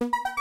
you.